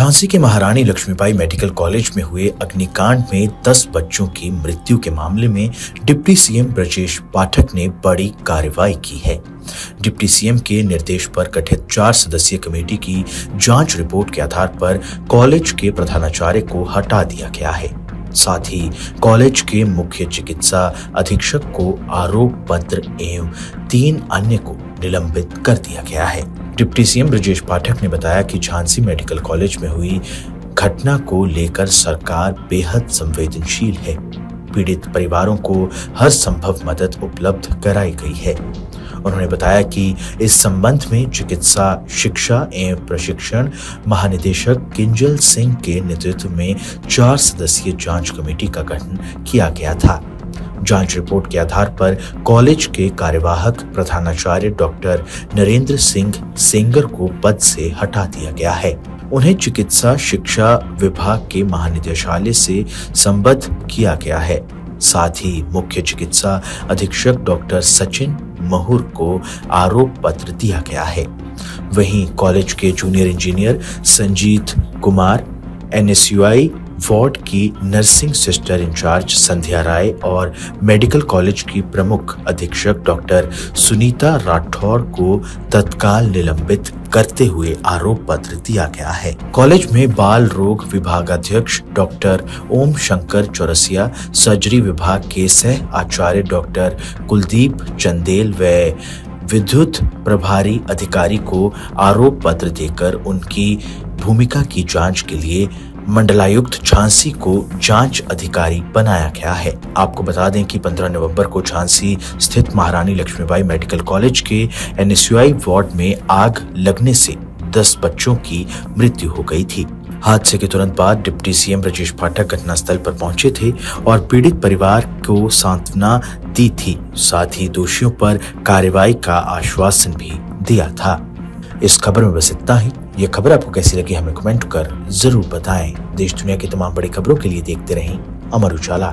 झांसी के महारानी Laxmibai medical college में हुए अग्निकांड में 10 बच्चों की मृत्यु के मामले में डिप्टी सीएम ब्रजेश पाठक ने बड़ी कार्रवाई की है। डिप्टी सीएम के निर्देश पर गठित चार सदस्यीय कमेटी की जाँच रिपोर्ट के आधार पर कॉलेज के प्रधानाचार्य को हटा दिया गया है। साथ ही कॉलेज के मुख्य चिकित्सा अधीक्षक को आरोप पत्र एवं तीन अन्य को निलंबित कर दिया गया है। डिप्टी सीएम ब्रजेश पाठक ने बताया कि झांसी मेडिकल कॉलेज में हुई घटना को लेकर सरकार बेहद संवेदनशील है। पीड़ित परिवारों को हर संभव मदद उपलब्ध कराई गई है। उन्होंने बताया कि इस संबंध में चिकित्सा, शिक्षा एवं प्रशिक्षण महानिदेशक किंजल सिंह के नेतृत्व में चार सदस्यीय जाँच कमेटी का गठन किया गया था। जाँच रिपोर्ट के आधार पर कॉलेज के कार्यवाहक प्रधानाचार्य डॉक्टर नरेंद्र सिंह सेंगर को पद से हटा दिया गया है। उन्हें चिकित्सा शिक्षा विभाग के महानिदेशालय से संबद्ध किया गया है। साथ ही मुख्य चिकित्सा अधीक्षक डॉक्टर सचिन महुर को आरोप पत्र दिया गया है। वहीं कॉलेज के junior engineer Sanjeet Kumar, NSUI ward की nursing sister in charge Sandhya Rai और मेडिकल कॉलेज की प्रमुख अधीक्षक डॉक्टर सुनीता राठौर को तत्काल निलंबित करते हुए आरोप पत्र दिया गया है। कॉलेज में बाल रोग विभाग अध्यक्ष डॉक्टर ओम शंकर चौरसिया, सर्जरी विभाग के सह आचार्य डॉक्टर कुलदीप चंदेल व विद्युत प्रभारी अधिकारी को आरोप पत्र देकर उनकी भूमिका की जाँच के लिए मंडलायुक्त झांसी को जाँच अधिकारी बनाया गया है। आपको बता दें कि 15 नवंबर को झांसी स्थित महारानी लक्ष्मीबाई मेडिकल कॉलेज के एनएसयूआई वार्ड में आग लगने से 10 बच्चों की मृत्यु हो गई थी। हादसे के तुरंत बाद डिप्टी सीएम ब्रजेश पाठक घटनास्थल पर पहुँचे थे और पीड़ित परिवार को सांत्वना दी थी। साथ ही दोषियों पर कार्रवाई का आश्वासन भी दिया था। इस खबर में बस इतना ही। ये खबर आपको कैसी लगी हमें कमेंट कर ज़रूर बताएँ। देश दुनिया की तमाम बड़ी खबरों के लिए देखते रहें अमर उजाला।